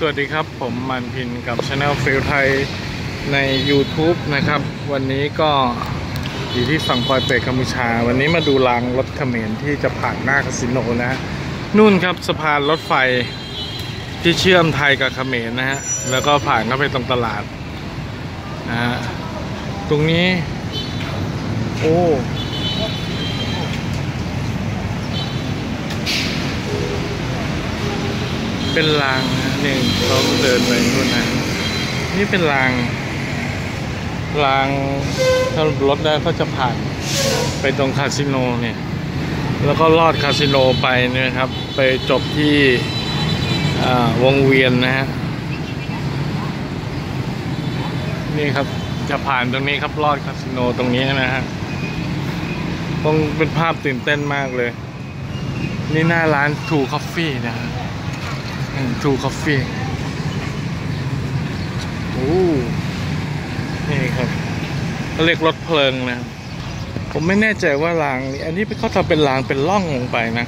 สวัสดีครับผมมันพินกับช anel ฟิลไทยใน YouTube นะครับ วันนี้ก็อยู่ที่ฝั่งปอยเปตกัมพูชา วันนี้มาดูรางรถเขมรที่จะผ่านหน้าคาสิโนนะฮะนู่นครับสะพานรถไฟที่เชื่อมไทยกับเขมรนะฮะแล้วก็ผ่านเข้าไปตรงตลาดนะฮะตรงนี้ โอ้เป็นรางนะ นึงเขาเดินไปนู่นนะนี่เป็นรางรางถ้ารถได้ก็จะผ่านไปตรงคาสิโนเนี่ย แล้วก็ลอดคาสิโนไปเนี่ยครับ ไปจบที่วงเวียนนะฮะนี่ครับจะผ่านตรงนี้ครับลอดคาสิโนตรงนี้นะฮะคงเป็นภาพตื่นเต้นมากเลย นี่หน้าร้าน True Coffee นะฮะ ทูคอฟฟี่โอ้นี่ครับเขาเรียกรถเพลิงนะผมไม่แน่ใจว่ารางนี้อันนี้เขาทำเป็นรางเป็นร่องลงไปนะ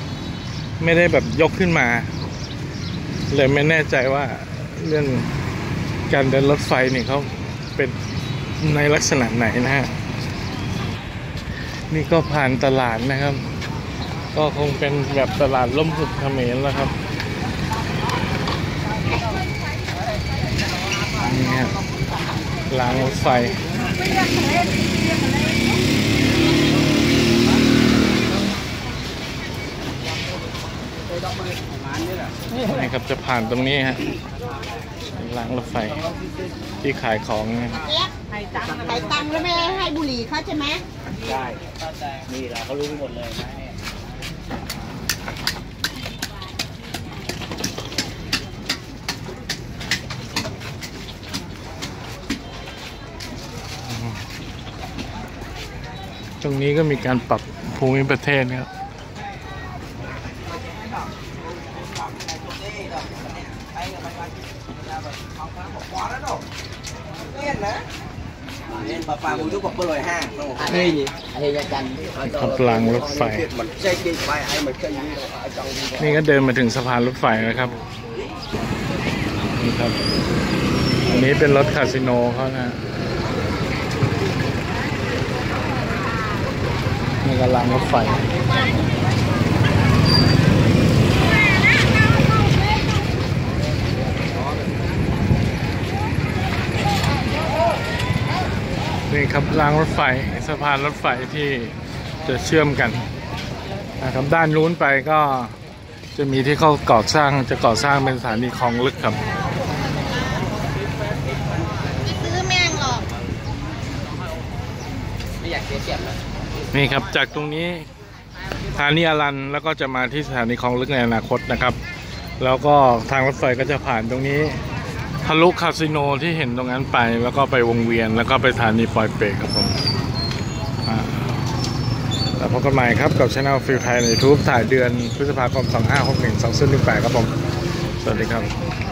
ไม่ได้แบบยกขึ้นมา เลยไม่แน่ใจว่าเรื่องการเดินรถไฟนี่เขาเป็นในลักษณะไหนนะฮะนี่ก็ผ่านตลาดนะครับ ก็คงเป็นแบบตลาดล่มหุบเขมรแล้วครับ ฮะรางรถไฟนี่ครับจะผ่านตรงนี้ฮะรางรถไฟที่ขายของนะใส่ตังค์ใส่ตังค์แล้วไม่ให้บุหรี่เขาใช่ไหมใช่นี่แหละเขารู้หมดเลยนะ ตรงนี้ก็มีการปรับภูมิประเทศครับ nên bà bà muốn giúp bọc rồi ha hay gì hay là chanh ครับรางรถไฟ นี่ก็เดินมาถึงสะพานรถไฟแล้วครับนี่ครับ อันนี้เป็นรถคาสิโนเขานะ นี่ก็รางรถไฟนี่ครับรางรถไฟสะพานรถไฟที่จะเชื่อมกันนะครับด้านนู้นไปก็จะมีที่เขาก่อสร้างจะก่อสร้างเป็นสถานีคลองลึกครับไม่ซื้อแม่งหรอกไม่อยากเสียเปรียบนะ นี่ครับจากตรงนี้สถานีอรันแล้วก็จะมาที่สถานีคลองลึกในอนาคตนะครับ แล้วก็ทางรถไฟก็จะผ่านตรงนี้ทะลุคาสิโนที่เห็นตรงนั้นไปแล้วก็ไปวงเวียนแล้วก็ไปสถานีปอยเปรครับผมแล้วพบกันใหม่ครับกับช anel ฟิลไทยใน YouTube ถ่ายเดือนพฤษภาคม 2561 2018 ครับผม สวัสดีครับ